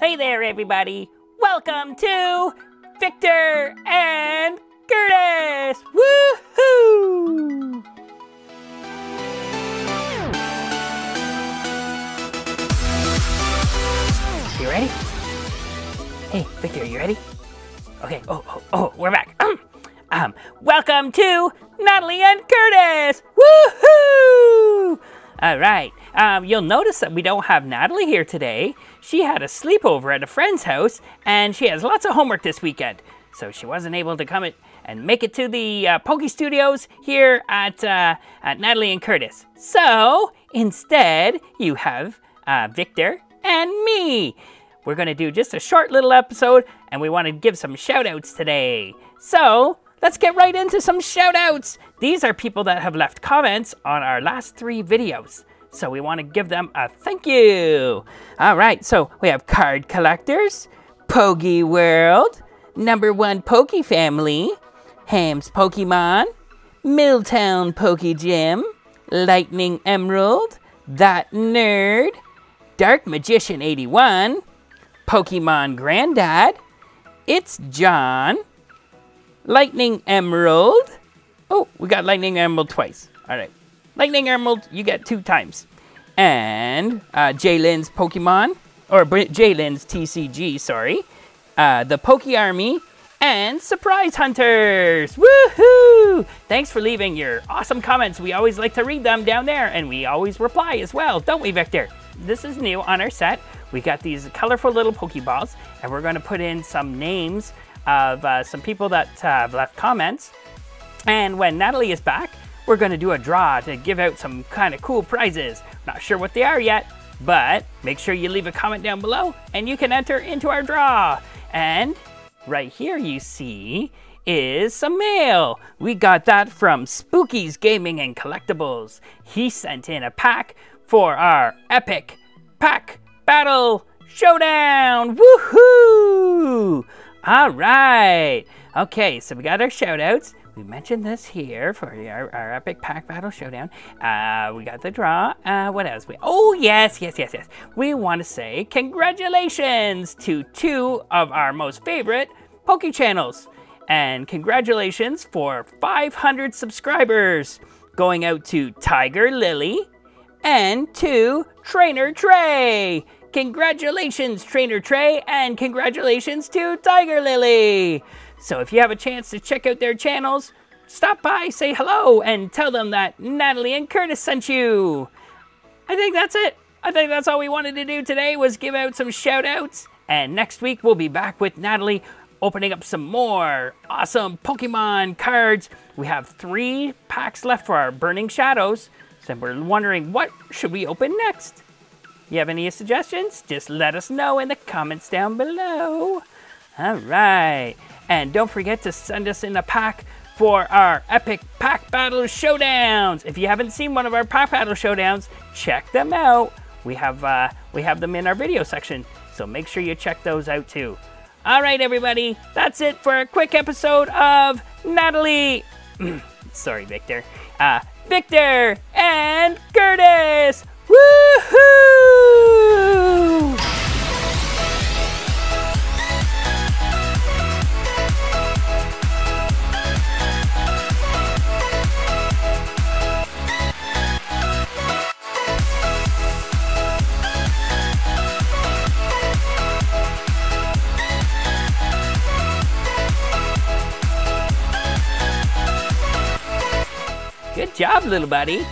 Hey there, everybody. Welcome to Victor and Curtis. Woohoo! You ready? Hey, Victor, are you ready? Okay. Oh, oh, oh, we're back. um, welcome to Natalie and Curtis. All right. Um, you'll notice that we don't have Natalie here today. She had a sleepover at a friend's house, and she has lots of homework this weekend. So she wasn't able to come and make it to the uh, Pokey Studios here at, uh, at Natalie and Curtis. So instead, you have uh, Victor and me. We're going to do just a short little episode, and we want to give some shout outs today. So let's get right into some shout outs. These are people that have left comments on our last three videos. So we want to give them a thank you. All right, so we have card collectors, Pogi World, number one Pokey Family, Ham's Pokemon, Milltown Poke Gym, Lightning Emerald, That Nerd, Dark Magician 81, Pokemon Granddad, It's John, Lightning Emerald. Oh, we got Lightning Emerald twice. All right. Lightning Emerald, you get two times. And uh, Jaylen's Pokemon, or Jaylen's TCG, sorry. Uh, the Poke Army, and Surprise Hunters. Woohoo! Thanks for leaving your awesome comments. We always like to read them down there, and we always reply as well, don't we, Victor? This is new on our set. We got these colorful little Pokeballs, and we're going to put in some names of uh, some people that have left comments. And when Natalie is back, we're going to do a draw to give out some kind of cool prizes. Not sure what they are yet, but make sure you leave a comment down below and you can enter into our draw. And right here you see is some mail. We got that from Spookie's Gaming and Collectibles. He sent in a pack for our epic pack battle showdown. Woohoo! All right. Okay, so we got our shout outs. We mentioned this here for our, our epic pack battle showdown. Uh, we got the draw. Uh, what else? We, oh, yes, yes, yes, yes. We want to say congratulations to two of our most favorite Poke channels. And congratulations for 500 subscribers going out to TigerLillie and to Trainer Tre. Congratulations, Trainer Tre, and congratulations to TigerLillie. So if you have a chance to check out their channels, stop by, say hello, and tell them that Natalie and Curtis sent you. I think that's it. I think that's all we wanted to do today was give out some shout outs. And next week we'll be back with Natalie opening up some more awesome Pokemon cards. We have three packs left for our Burning Shadows. So we're wondering what should we open next? You have any suggestions? Just let us know in the comments down below. All right. And don't forget to send us in a pack for our epic pack battle showdowns. If you haven't seen one of our pack battle showdowns, check them out. We have uh, we have them in our video section, so make sure you check those out too. All right, everybody, that's it for a quick episode of Natalie. Sorry, Victor. Uh, Victor and Curtis. Job, little buddy.